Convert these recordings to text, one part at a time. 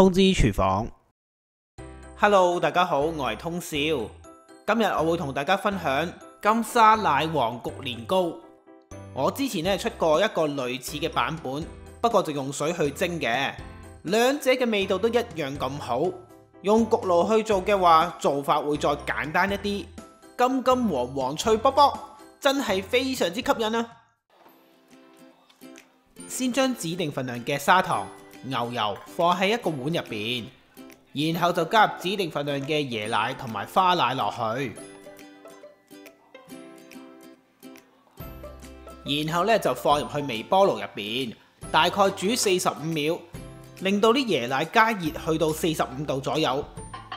通知廚房，Hello，大家好，我係通少。今日我會同大家分享金沙奶黃焗年糕。我之前咧出過一個類似嘅版本，不過就用水去蒸嘅，兩者嘅味道都一樣咁好。用焗爐去做嘅話，做法會再簡單一啲，金金黃黃脆卜卜，真係非常之吸引啊！先將指定份量嘅砂糖、牛油放喺一個碗入边，然後就加入指定份量嘅椰奶同埋花奶落去，然後咧就放入去微波爐入边，大概煮四十五秒。令到啲椰奶加熱去到四十五度左右，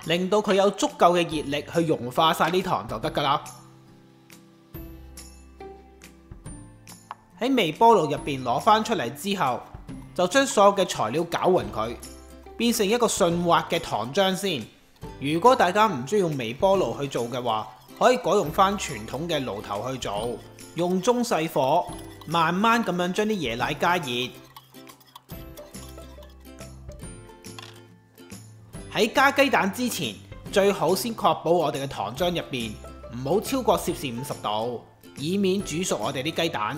令到佢有足夠嘅熱力去融化晒啲糖就得噶啦。喺微波爐入边攞翻出嚟之後，就將所有嘅材料攪勻佢，變成一個順滑嘅糖漿先。如果大家唔中意用微波爐去做嘅話，可以改用翻傳統嘅爐頭去做，用中細火慢慢咁樣將啲椰奶加熱。喺加雞蛋之前，最好先確保我哋嘅糖漿入邊唔好超過攝氏五十度，以免煮熟我哋啲雞蛋。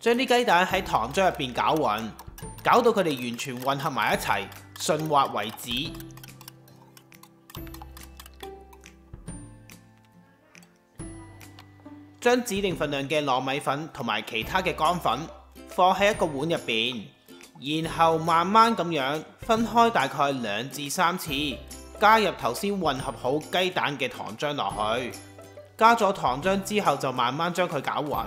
將啲雞蛋喺糖漿入邊攪勻，攪到佢哋完全混合埋一齊，順滑為止。將指定份量嘅糯米粉同埋其他嘅乾粉放喺一個碗入邊，然後慢慢咁樣分開大概兩至三次。加入頭先混合好雞蛋嘅糖漿落去，加咗糖漿之後就慢慢將佢攪勻，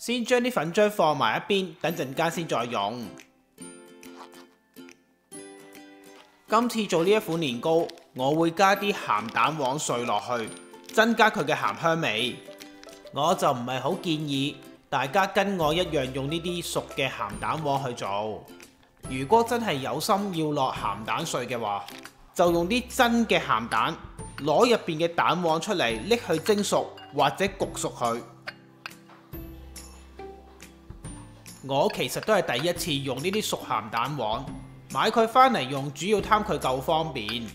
先將啲粉漿放埋一邊，等陣間先再用。今次做呢一款年糕，我會加啲鹹蛋黃碎落去，增加佢嘅鹹香味。我就唔係好建議大家跟我一樣用呢啲熟嘅鹹蛋黃去做。如果真係有心要落鹹蛋碎嘅話，就用啲真嘅鹹蛋。攞入邊嘅蛋黃出嚟，拎去蒸熟或者焗熟佢。我其實都係第一次用呢啲熟鹹蛋黃，買佢返嚟用，主要貪佢夠方便，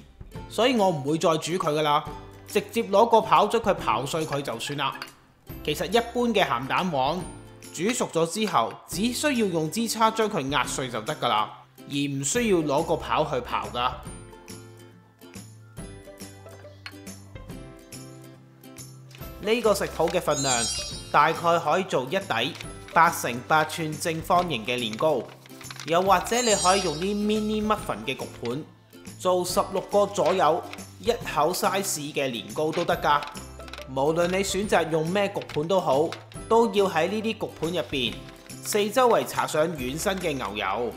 所以我唔會再煮佢噶啦，直接攞個刨將佢刨碎佢就算啦。其實一般嘅鹹蛋黃煮熟咗之後，只需要用支叉將佢壓碎就得噶啦，而唔需要攞個刨去刨噶。呢個食譜嘅份量大概可以做一底八乘八寸正方形嘅年糕，又或者你可以用啲 mini muffin 嘅焗盤做十六個左右一口 size 嘅年糕都得㗎。無論你選擇用咩焗盤都好，都要喺呢啲焗盤入边四周圍搽上軟身嘅牛油，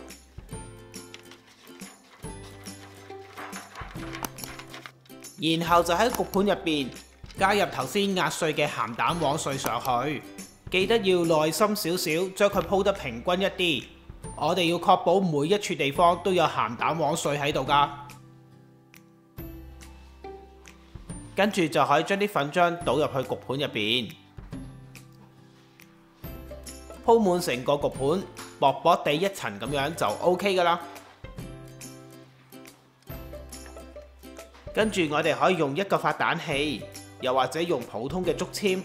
然後就喺焗盤入边。加入頭先壓碎嘅鹹蛋黃碎上去，記得要耐心少少，將佢鋪得平均一啲。我哋要確保每一處地方都有鹹蛋黃碎喺度㗎。跟住就可以將啲粉漿倒入去焗盤入邊，鋪滿成個焗盤，薄薄地一層咁樣就 OK 㗎喇。跟住我哋可以用一個發蛋器。又或者用普通嘅竹籤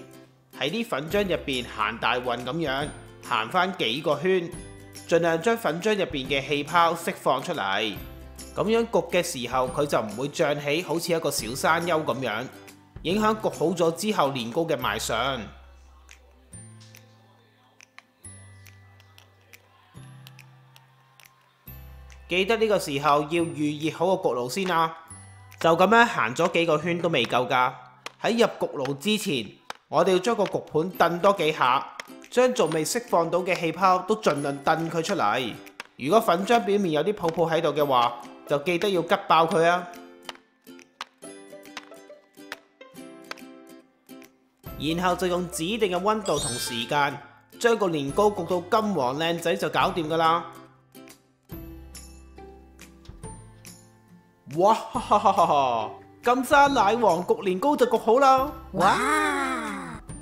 喺啲粉漿入边行大運咁樣行翻幾個圈，盡量將粉漿入边嘅氣泡釋放出嚟。咁樣焗嘅時候佢就唔會脹起，好似一個小山丘咁樣。影響焗好咗之後年糕嘅賣相。記得呢個時候要預熱好個焗爐先啊！就咁樣行咗幾個圈都未夠㗎。喺入焗爐之前，我哋要將個焗盤燉多幾下，將仲未釋放到嘅氣泡都盡量燉佢出嚟。如果粉漿表面有啲泡泡喺度嘅話，就記得要急爆佢啊！然後就用指定嘅溫度同時間，將個年糕焗到金黃靚仔就搞掂㗎啦！哇哈哈哈哈！金沙奶黃焗年糕就焗好啦！哇！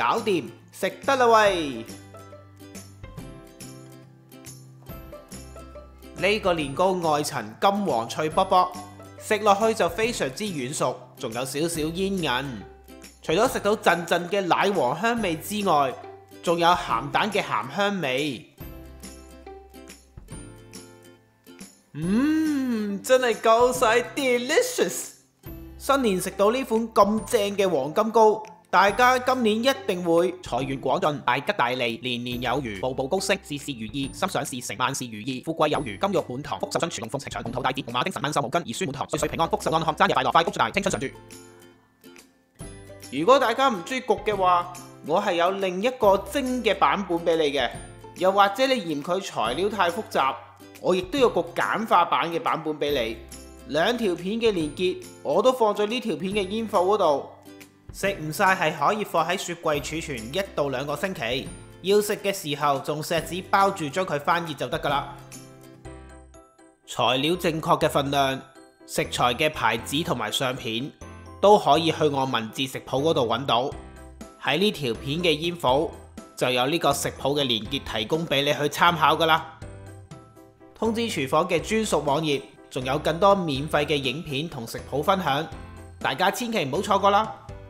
搞掂，食得啦喂！呢個年糕外層金黃脆卜卜，食落去就非常之軟熟，仲有少少煙韌。除咗食到陣陣嘅奶黃香味之外，仲有鹹蛋嘅鹹香味。嗯，真係夠晒 delicious！新年食到呢款咁正嘅黃金糕，大家今年一定會財源廣進、大吉大利、年年有餘、步步高升、事事如意、心想事成、萬事如意、富貴有餘、金玉滿堂、福壽增全、龍鳳呈祥、鴻圖大捷、紅馬丁神蚊、壽無根、兒孫滿堂、岁岁平安、福壽安康、生日快樂、快福大、青春常驻。如果大家唔中意焗嘅話，我係有另一個蒸嘅版本俾你嘅，又或者你嫌佢材料太複雜。我亦都有個簡化版嘅版本俾你，兩條片嘅連結我都放咗呢條片嘅煙庫嗰度，食唔晒係可以放喺雪櫃儲存一到兩個星期，要食嘅時候仲錫紙包住將佢翻热就得噶啦。材料正確嘅份量、食材嘅牌子同埋相片都可以去我文字食譜嗰度揾到，喺呢條片嘅煙火就有呢個食譜嘅連結提供俾你去參考噶啦。通知廚房嘅專屬網頁，仲有更多免費嘅影片同食譜分享，大家千祈唔好錯過啦！